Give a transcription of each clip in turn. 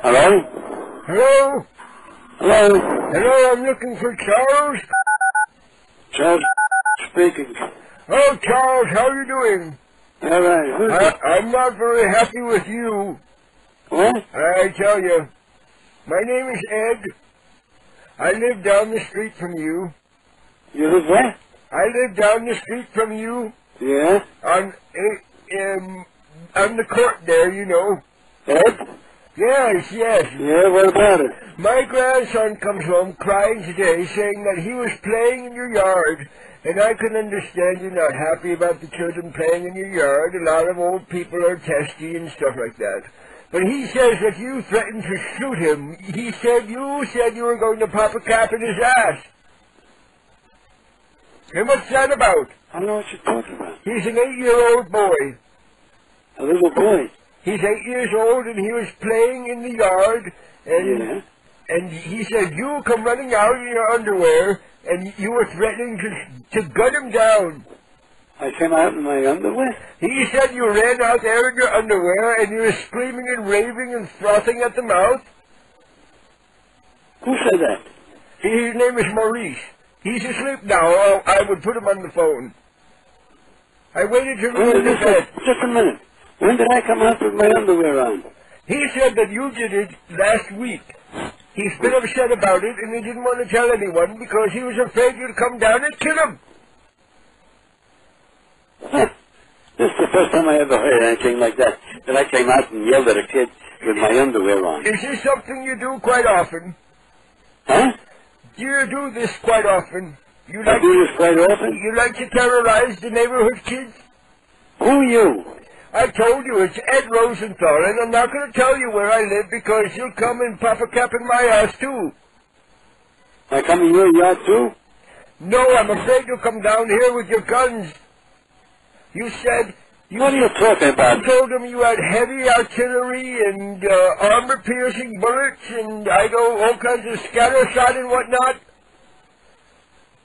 Hello? Hello? Hello? Hello, I'm looking for Charles. Charles speaking. Oh, Charles, how are you doing? All right. Who's I, I'm not very happy with you. What? I tell you. My name is Ed. I live down the street from you. You live where? I live down the street from you Yeah. on um, on the court there, you know. Ed? Yes, yes. Yeah, what about it? My grandson comes home crying today, saying that he was playing in your yard, and I can understand you're not happy about the children playing in your yard. A lot of old people are testy and stuff like that. But he says that you threatened to shoot him. He said you said you were going to pop a cap in his ass. And what's that about? I don't know what you're talking about. He's an eight-year-old boy. A little boy. He's eight years old, and he was playing in the yard, and Yeah. and he said you come running out in your underwear, and you were threatening to to gun him down. I came out in my underwear? He said you ran out there in your underwear, and you were screaming and raving and frothing at the mouth. Who said that? His name is Maurice. He's asleep now. I would put him on the phone. I waited till he When was did in this bed. Just a minute. When did I come out with my underwear on? He said that you did it last week. He's been upset about it, and he didn't want to tell anyone because he was afraid you'd come down and kill him. This is the first time I ever heard anything like that. That I came out and yelled at a kid with my underwear on. Is this something you do quite often? Huh? Do you do this quite often? You I like do this quite often? you like to terrorize the neighborhood kids? Who are you? I told you it's Ed Rosenthal, and I'm not going to tell you where I live because you'll come and pop a cap in my ass too. I come in your yard too? No, I'm afraid you'll come down here with your guns. You said you What are you talking about? You told him you had heavy artillery and uh, armor-piercing bullets and I know all kinds of scatter shot and whatnot.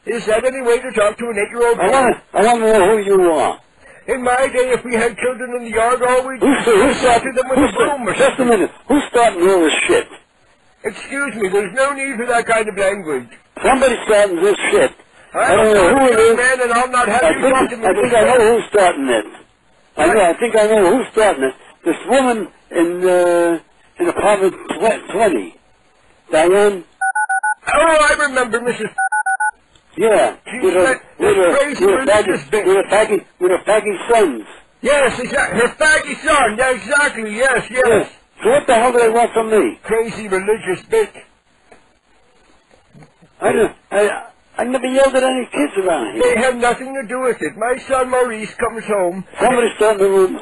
Is that any way to talk to an eight-year-old I want to I wanna know who you are. In my day, if we had children in the yard, all we'd do Who's, was talk them with a broom or Just a minute. Who's starting all this shit? Excuse me, there's no need for that kind of language. Somebody's starting this shit. I I'm don't know who it is. man, and I'll not have I you think, talking to I think I know who's starting it. I know. I think I know who's starting it. This woman in uh, in apartment tw- twenty, Diane. Oh, I remember, Mrs. Yeah, She's with her that- with that her crazy religious faggy bitch. with her faggy faggy sons. Yes, exactly. Her faggy son. Yeah, exactly. Yes, yes. Yes. So what the hell do they want from me? Crazy religious bitch. I don't. I I never yelled at any kids around They here. have nothing to do with it. My son Maurice comes home. Somebody starting the room.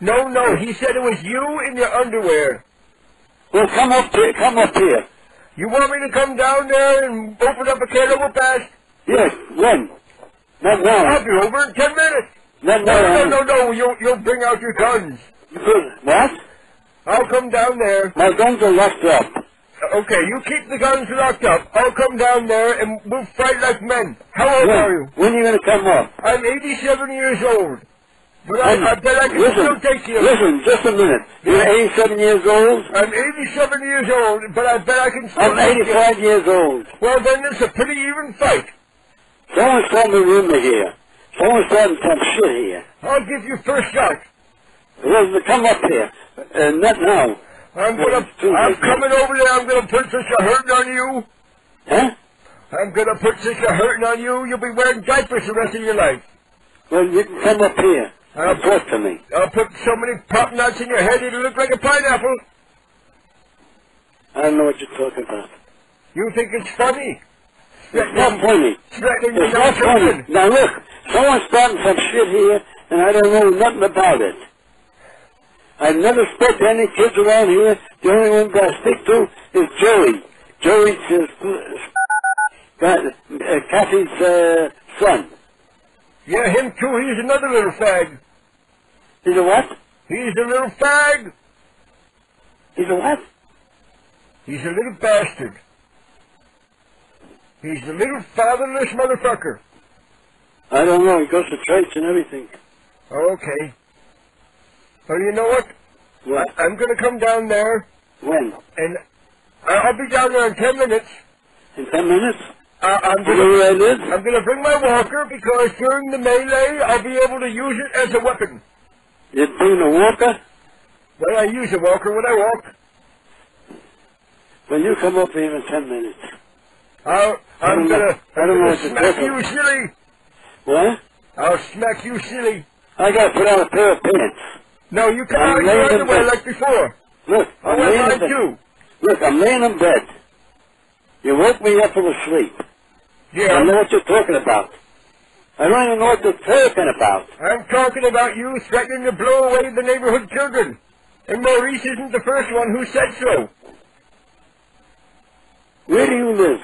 No, no, he said it was you in your underwear. Well, come up here. Come up here. You want me to come down there and open up a can of whoop ass? Yes. When? Not now. I'll be over in ten minutes. Not now. no, no, no. You'll, you'll bring out your guns. What? I'll come down there. My guns are locked up. Okay, you keep the guns locked up. I'll come down there and we'll fight like men. How old are you? When are you going to come up? I'm 87 years old. But I, When- I bet I can listen, still take you. Listen, just a minute. You're 87 years old? I'm 87 years old, but I bet I can still I'm take you. 85 years old. Well, then it's a pretty even fight. Someone's starting a rumor here. Someone's starting some shit here. I'll give you first shot. Listen, come up here. Uh, not now. I'm gonna, I'm coming over there. I'm gonna put such a hurting on you. Huh? I'm gonna put such a hurting on you. You'll be wearing diapers the rest of your life. Well, you can come up here I'll and talk to me. I'll put so many pop nuts in your head it'll look like a pineapple. I don't know what you're talking about. You think it's funny? It's not funny. It's now not funny. Now look, someone's starting some shit here, and I don't know nothing about it. I've never spoke to any kids around here. The only one that I speak to is Joey. Joey's uh, got, uh, Kathy's uh, son. Yeah, him too. He's another little fag. He's a what? He's a little fag. He's a what? He's a little bastard. He's the little fatherless motherfucker. I don't know. He goes to church and everything. Okay. Well, you know what? What? I'm going to come down there. When? and I- I'll be down there in ten minutes. In ten minutes? Uh, I'm I live? I'm gonna bring my walker because during the melee I'll be able to use it as a weapon. You bring a walker? Well, I use a walker when I walk. When you come up here in ten minutes. I'll, I I'm don't know- gonna, I don't I'm gonna smack you about. silly. What? I'll smack you silly. I gotta put on a pair of pants. No, you come I'm out your laying in underwear bed. like before. Look, I I'm wear laying in mine bed. too. Look, I'm laying in bed. You woke me up from a sleep. I Yeah. know what you're talking about. I don't even know what you're talking about. I'm talking about you threatening to blow away the neighborhood children. And Maurice isn't the first one who said so. Where do you live?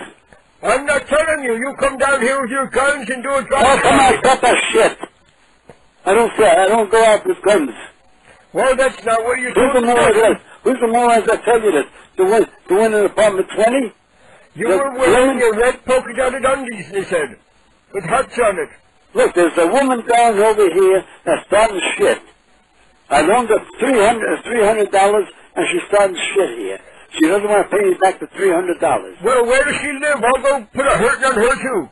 I'm not telling you. You come down here with your guns and do a drive. Oh, come on, stop that shit. I don't say, I don't go out with guns. Well, that's not what you're Who's the morons that, who's the morons that tell you this? The one, the one in apartment 20? You The- were wearing your red polka dotted undies, they said, with hearts on it. Look, there's a woman down over here that's starting shit. I loaned her $300, $300 and she's starting shit here. She doesn't want to pay me back the $300. Well, where does she live? I'll go put a hurting on her, too.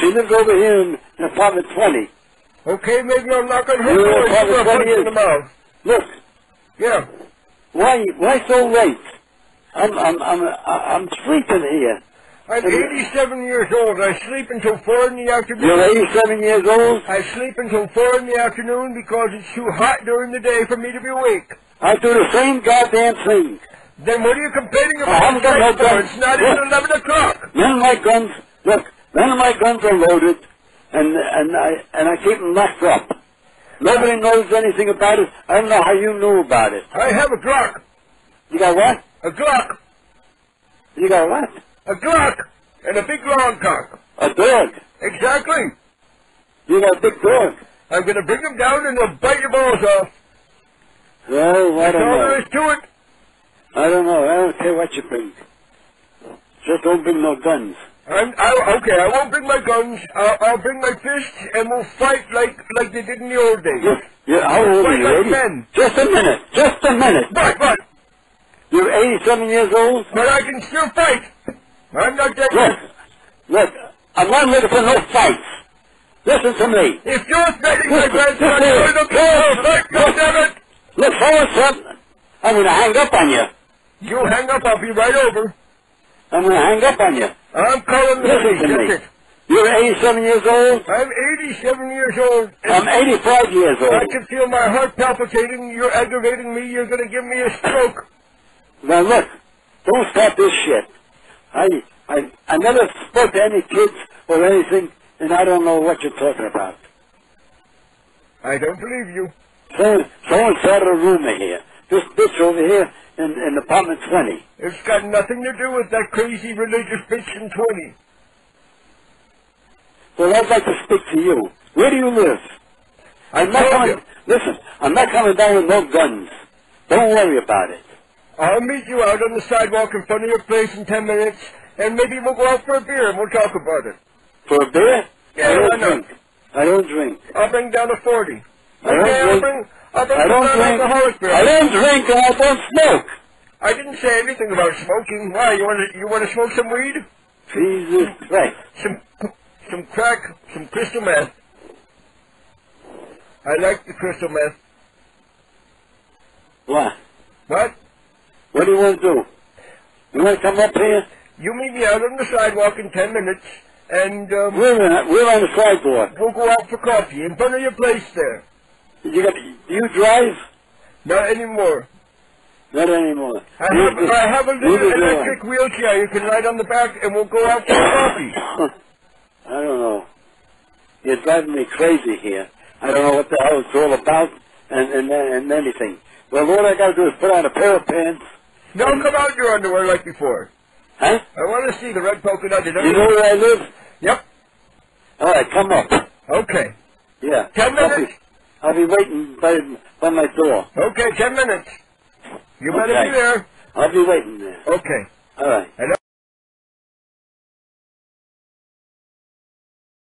She lives over here in, in apartment 20. Okay, maybe I'll knock on her You door what and give her a Father punch Freddy in the is? mouth. Look, Yeah. why, why so late? I'm, I'm, I'm, I'm sleeping here. I'm 87 years old. I sleep until 4 in the afternoon. You're 87 years old? I sleep until 4 in the afternoon because it's too hot during the day for me to be awake. I do the same goddamn thing. Then what are you complaining I about? haven't got no It's not Look. even 11 o'clock. None of my guns, look, none of my guns are loaded, and, and I, and I keep them locked up. Nobody knows anything about it. I don't know how you knew about it. I have a Glock. You got what? A Glock. You got what? A Glock. And a big long cock. A dog. Exactly. You got a big dog. I'm going to bring him down and he'll bite your balls off. Well, I That's all there is to it. I don't know. I don't care what you bring. Just don't bring no guns. I'm, I, okay, I won't bring my guns. I'll, I'll bring my fists and we'll fight like like they did in the old days. Look, you're, how old are you, like men. Just a minute. Just a minute. But, but, You're 87 years old? but I can still fight. I'm not dead Look, look, I'm not looking for no fights. Listen to me. If you're threatening my grandson, you're looking for a fight, goddammit! Look, forward, son. I'm going to hang up on you. You hang up, I'll be right over. I'm going to hang up on you. I'm calling the Listen police, to me. You're 87 years old. I'm 87 years old. I'm 85 years old. I can feel my heart palpitating. You're aggravating me. You're going to give me a stroke. Now look, don't start this shit. I, I, I never spoke to any kids or anything, and I don't know what you're talking about. I don't believe you. Someone, someone started a rumor here. This bitch over here in, in apartment 20. It's got nothing to do with that crazy religious bitch in 20. Well, I'd like to speak to you. Where do you live? I'm not coming. you. Listen, I'm not coming down with no guns. Don't worry about it. I'll meet you out on the sidewalk in front of your place in 10 minutes, and maybe we'll go out for a beer and we'll talk about it. For a beer? Yeah, I don't not? drink. I don't drink. I'll bring down a 40. I don't okay, I'll bring, I don't drink. alcoholic. I don't drink and I don't smoke. I didn't say anything about smoking. Why, you want to, you want to smoke some weed? Jesus Christ. Some, some crack, some crystal meth. I like the crystal meth. What? What? What do you want to do? You want to come up here? You meet me out on the sidewalk in 10 minutes, and um, We're, we're on the sidewalk. we'll go out for coffee in front of your place there. You got, do you drive? Not anymore. Not anymore. I have, I have a little electric wheelchair you can ride on the back, and we'll go out for coffee. I don't know. You're driving me crazy here. I don't know what the hell it's all about and, and, and anything. Well, all I got to do is put on a pair of pants. Don't come out in your underwear like before. Huh? I want to see the red polka dotted You know where I live? Yep. All right, come up. Okay. Yeah. Ten I'll minutes. I'll be waiting by, by my door. Okay, ten minutes. You better Okay. be there. I'll be waiting there. Okay. All right. And